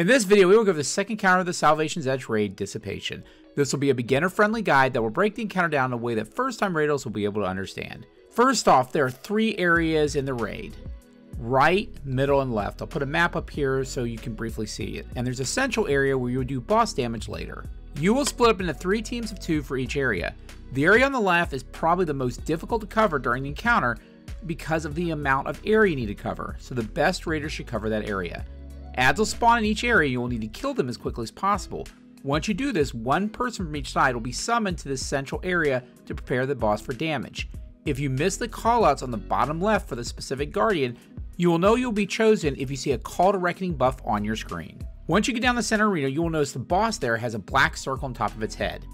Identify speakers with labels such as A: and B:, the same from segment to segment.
A: In this video, we will go over the second counter of the Salvation's Edge raid, Dissipation. This will be a beginner-friendly guide that will break the encounter down in a way that first-time raiders will be able to understand. First off, there are three areas in the raid. Right, middle, and left. I'll put a map up here so you can briefly see it. And there's a central area where you'll do boss damage later. You will split up into three teams of two for each area. The area on the left is probably the most difficult to cover during the encounter because of the amount of area you need to cover, so the best raiders should cover that area. Ads will spawn in each area, and you will need to kill them as quickly as possible. Once you do this, one person from each side will be summoned to this central area to prepare the boss for damage. If you miss the callouts on the bottom left for the specific guardian, you will know you'll be chosen if you see a Call to Reckoning buff on your screen. Once you get down the center arena, you will notice the boss there has a black circle on top of its head.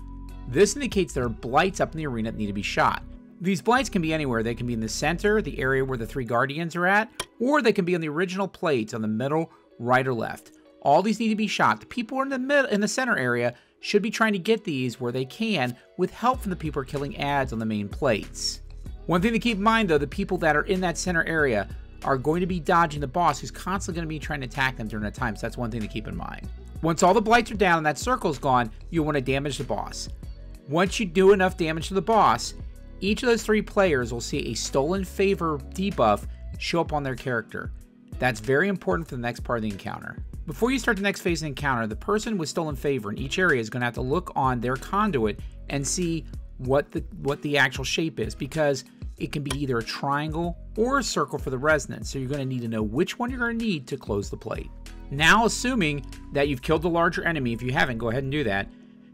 A: This indicates there are blights up in the arena that need to be shot. These blights can be anywhere. They can be in the center, the area where the three guardians are at, or they can be on the original plates on the middle, right, or left. All these need to be shot. The people in the middle, in the center area should be trying to get these where they can with help from the people killing ads on the main plates. One thing to keep in mind though, the people that are in that center area are going to be dodging the boss who's constantly going to be trying to attack them during that time, so that's one thing to keep in mind. Once all the blights are down and that circle's gone, you want to damage the boss. Once you do enough damage to the boss, each of those three players will see a stolen favor debuff show up on their character. That's very important for the next part of the encounter. Before you start the next phase of the encounter, the person with stolen favor in each area is going to have to look on their conduit and see what the what the actual shape is because it can be either a triangle or a circle for the resonance. So you're going to need to know which one you're going to need to close the plate. Now, assuming that you've killed the larger enemy, if you haven't, go ahead and do that.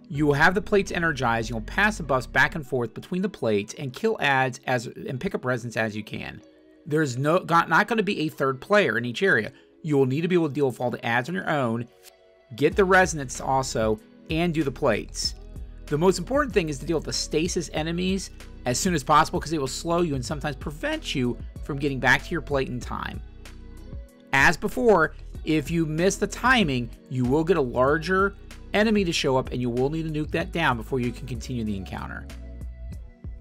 A: You will have the plates energized. You'll pass the buffs back and forth between the plates and kill ads as and pick up resonance as you can. There's no not going to be a third player in each area. You will need to be able to deal with all the ads on your own, get the resonance also, and do the plates. The most important thing is to deal with the stasis enemies as soon as possible because they will slow you and sometimes prevent you from getting back to your plate in time. As before, if you miss the timing, you will get a larger enemy to show up and you will need to nuke that down before you can continue the encounter.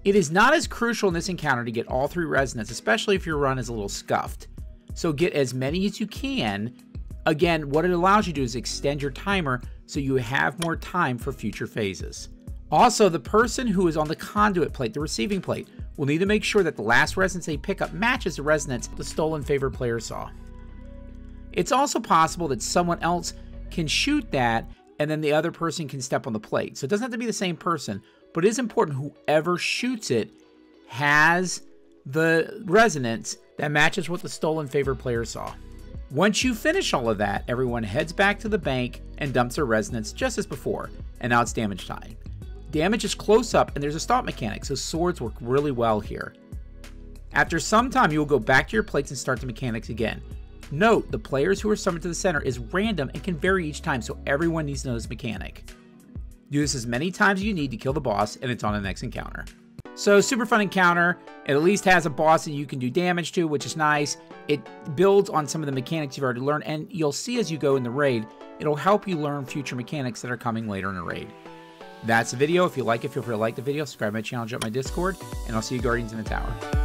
A: It is not as crucial in this encounter to get all three resonance, especially if your run is a little scuffed. So get as many as you can. Again, what it allows you to do is extend your timer so you have more time for future phases. Also, the person who is on the conduit plate, the receiving plate, will need to make sure that the last resonance they pick up matches the resonance the stolen favor player saw. It's also possible that someone else can shoot that and then the other person can step on the plate. So it doesn't have to be the same person, but it is important whoever shoots it has the resonance that matches what the stolen favor player saw. Once you finish all of that, everyone heads back to the bank and dumps their resonance just as before, and now it's damage time. Damage is close up and there's a stop mechanic, so swords work really well here. After some time, you will go back to your plates and start the mechanics again. Note, the players who are summoned to the center is random and can vary each time, so everyone needs to know this mechanic. Do this as many times as you need to kill the boss, and it's on the next encounter. So, super fun encounter. It at least has a boss that you can do damage to, which is nice. It builds on some of the mechanics you've already learned, and you'll see as you go in the raid, it'll help you learn future mechanics that are coming later in the raid. That's the video. If you like it, feel free to like the video, subscribe to my channel, jump my Discord, and I'll see you Guardians in the Tower.